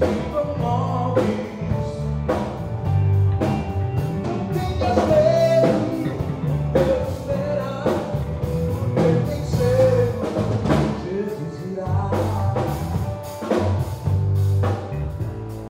Just